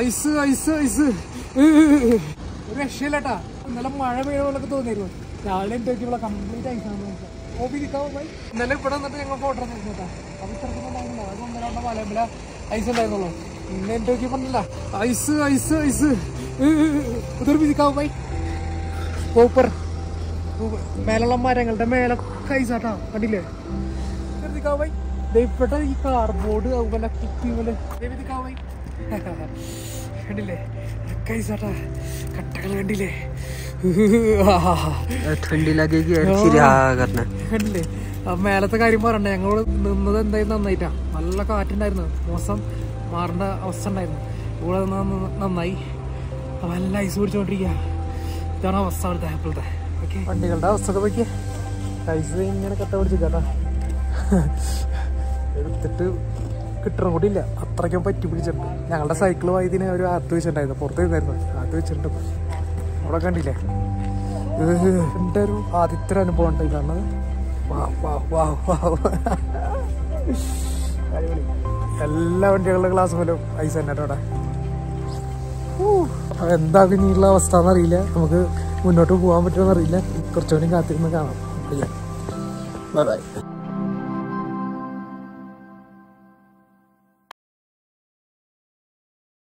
Ice ice ice. ഒരു രക്ഷയില്ലട്ടാ ഇന്നലെ മഴ പോലൊക്കെ തോന്നിയിരുന്നു. രാവിലെ എന്റെ കംപ്ലീറ്റ് ഐസാണ് ഇന്നലെ ഇവിടെ വന്നിട്ട് ഞങ്ങൾ ഫോട്ടോ എടുത്തിരുന്നേട്ടാ അപ്പൊ ഇത്രക്കൊന്നുണ്ടായിരുന്നില്ല അത് ഒന്നര രണ്ട മലമ്പല ഐസ് ഉണ്ടായിരുന്നുള്ളൂ. ഇന്ന് എന്റെ നോക്കി പറഞ്ഞില്ല ഐസ് ഐസ് ഐസ്. ഇതൊരു പിരിക്കാവും പോയി? സൂപ്പർ മേലുള്ള മരങ്ങളുടെ മേലൊക്കെ ഐസാട്ടാ കണ്ടില്ലേ? ദിക്കാവായി ദൈവപ്പെട്ട ഈ കാർബോർഡ് അതുപോലെ കുപ്പി പോലെ ദിക്കാവായി മേലത്തെ കാര്യം പറഞ്ഞ ഞങ്ങളോട് നിന്നത് എന്തായാലും നന്നായിട്ടാ. നല്ല കാറ്റുണ്ടായിരുന്നു മോശം മാറേണ്ട അവസ്ഥ ഉണ്ടായിരുന്നു. ഇവിടെ നന്നായി. നല്ല ഐസ് പിടിച്ചോണ്ടിരിക്കുക ഇതാണ് അവസ്ഥ അവിടുത്തെ ആപ്പിളത്തെ ഓക്കെ? വണ്ടികളുടെ അവസ്ഥ നോക്കിയ. ഐസ് ഇങ്ങനെ കട്ട പിടിച്ചിട്ടാ എടുത്തിട്ട് കിട്ടണം കൂടി ഇല്ല. അത്രയ്ക്കും പറ്റി പിടിച്ചിട്ടുണ്ട്. ഞങ്ങളുടെ സൈക്കിൾ വൈദ്യനെ ഒരു അകത്ത് വെച്ചിട്ടുണ്ടായിരുന്നു. പുറത്ത് നിന്നായിരുന്നു. അകത്ത് വെച്ചിട്ടുണ്ട്. അവിടെ കണ്ടില്ലേ? എന്റെ ഒരു ആദ്യത്തെ അനുഭവം ഉണ്ട്. കാരണം എല്ലാ വണ്ടികളുടെ ക്ലാസ് പോലും ഐസ് തന്നെ അവിടെ. എന്താ ഉള്ള അവസ്ഥ എന്നറിയില്ല. നമുക്ക് മുന്നോട്ട് പോകാൻ പറ്റുമെന്നറിയില്ല കുറച്ചുകൂടി കാത്തിരുന്ന് കാണാം. Bye bye